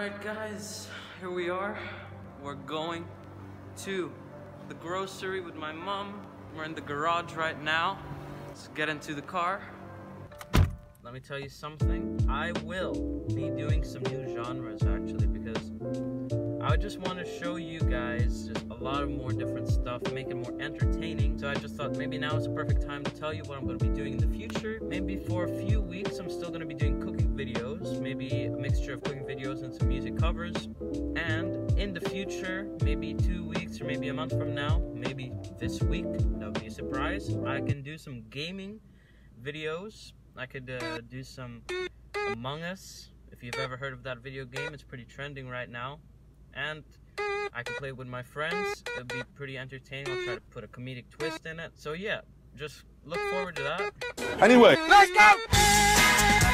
Alright guys, here we are. We're going to the grocery with my mom. We're in the garage right now. Let's get into the car. Let me tell you something. I will be doing some new genres actually I just want to show you guys just a lot of more different stuff, make it more entertaining. So I just thought maybe now is the perfect time to tell you what I'm going to be doing in the future. Maybe for a few weeks I'm still going to be doing cooking videos, maybe a mixture of cooking videos and some music covers. And in the future, maybe two weeks or maybe a month from now, maybe this week, that would be a surprise, I can do some gaming videos. I could uh, do some Among Us. If you've ever heard of that video game, it's pretty trending right now and I can play with my friends. It'll be pretty entertaining. I'll try to put a comedic twist in it. So yeah, just look forward to that. Anyway, let's go!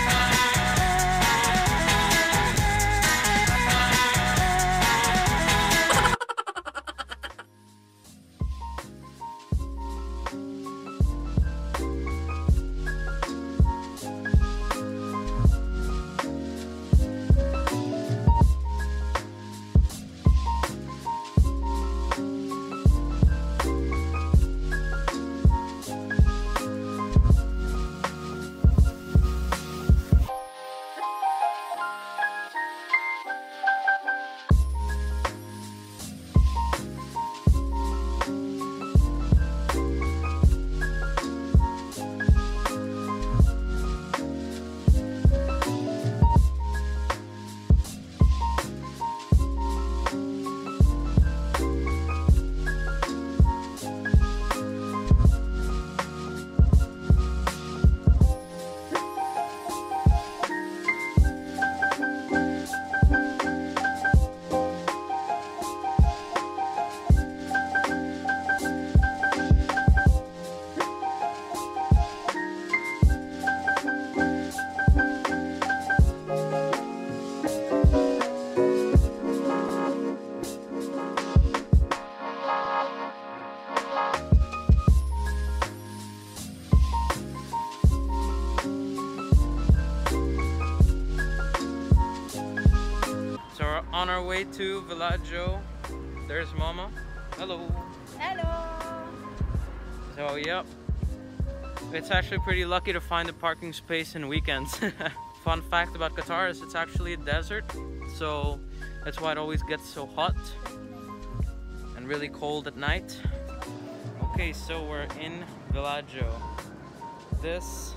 Way to Villaggio. There's Mama. Hello. Hello! So yep. It's actually pretty lucky to find a parking space in weekends. Fun fact about Qatar is it's actually a desert. So that's why it always gets so hot and really cold at night. Okay, so we're in Villaggio. This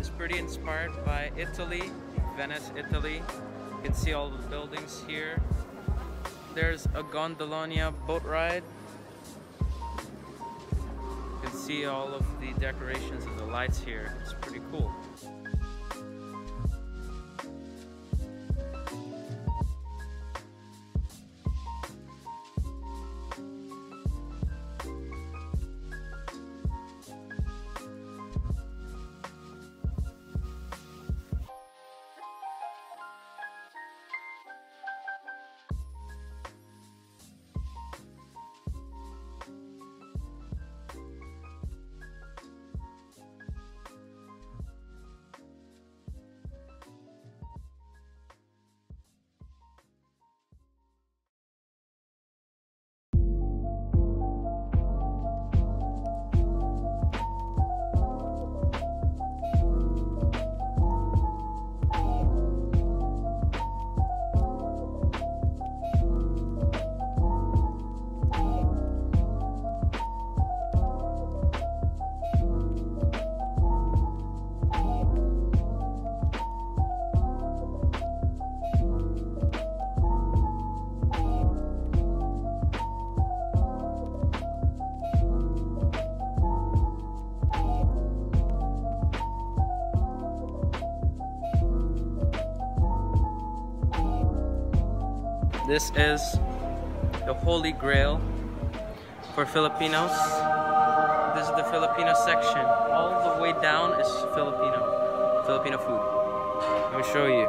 is pretty inspired by Italy, Venice, Italy. You can see all the buildings here. There's a Gondolania boat ride. You can see all of the decorations and the lights here. It's pretty cool. This is the Holy Grail for Filipinos. This is the Filipino section. All the way down is Filipino, Filipino food. Let me show you.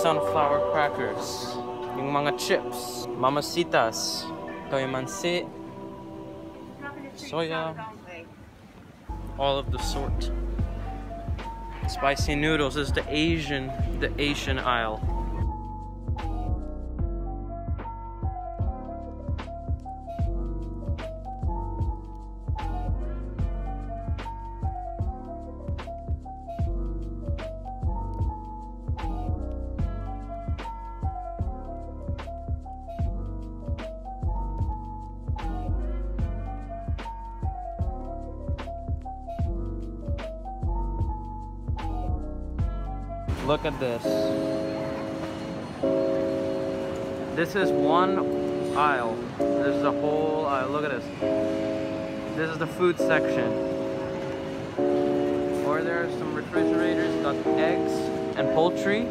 Sunflower crackers, yung mga chips, Mama Sita's, toyo mansi, soya, all of the sort. Spicy noodles this is the Asian, the Asian aisle. Look at this. This is one aisle. This is a whole aisle. Look at this. This is the food section. Or there are some refrigerators, got eggs and poultry.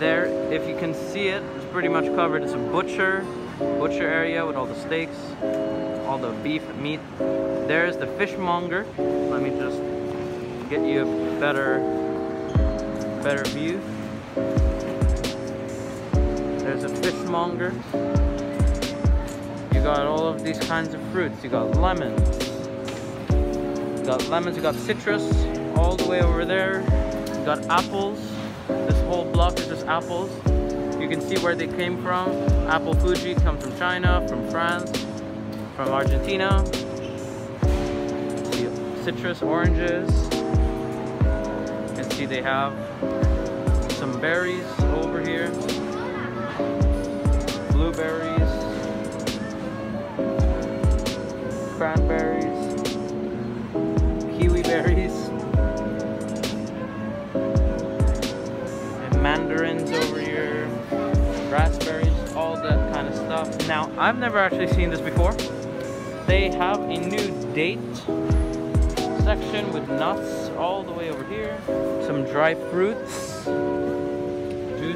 There, if you can see it, it's pretty much covered. It's a butcher, butcher area with all the steaks, all the beef, meat. There's the fishmonger. Let me just get you a better better view. There's a fishmonger. You got all of these kinds of fruits. You got lemons. You got lemons, you got citrus all the way over there. You got apples. This whole block is just apples. You can see where they came from. Apple Fuji comes from China, from France, from Argentina. Citrus, oranges. You can see they have berries over here. Blueberries. Cranberries. Kiwi berries. And mandarins over here. Raspberries, all that kind of stuff. Now, I've never actually seen this before. They have a new date section with nuts all the way over here. Some dry fruits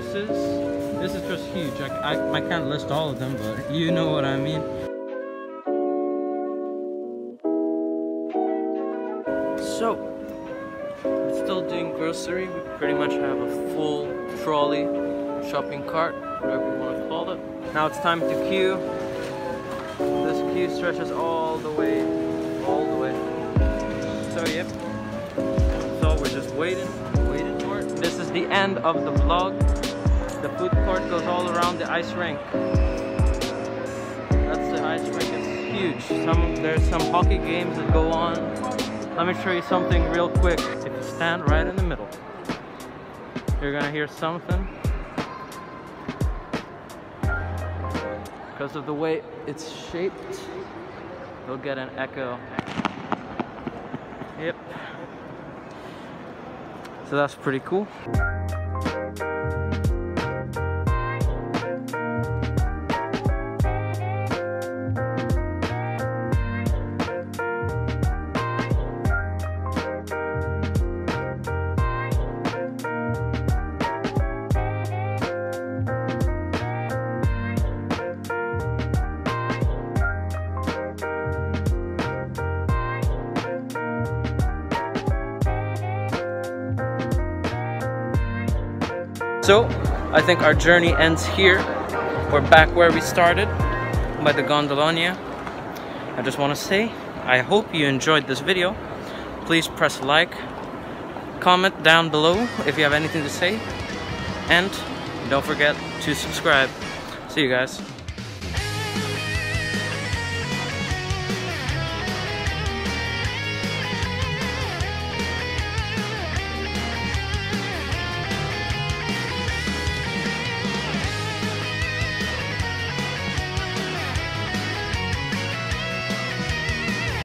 This is just huge. I, I, I can't list all of them, but you know what I mean. So, we're still doing grocery. We pretty much have a full trolley, shopping cart, whatever you want to call it. Now it's time to queue. This queue stretches all the way, all the way. So yep. So we're just waiting, waiting for it. This is the end of the vlog. The food court goes all around the ice rink. That's the ice rink, it's huge. Some There's some hockey games that go on. Let me show you something real quick. If you stand right in the middle, you're gonna hear something. Because of the way it's shaped, you'll get an echo. Yep. So that's pretty cool. So, I think our journey ends here. We're back where we started, by the Gondolania. I just want to say, I hope you enjoyed this video. Please press like, comment down below if you have anything to say, and don't forget to subscribe. See you guys.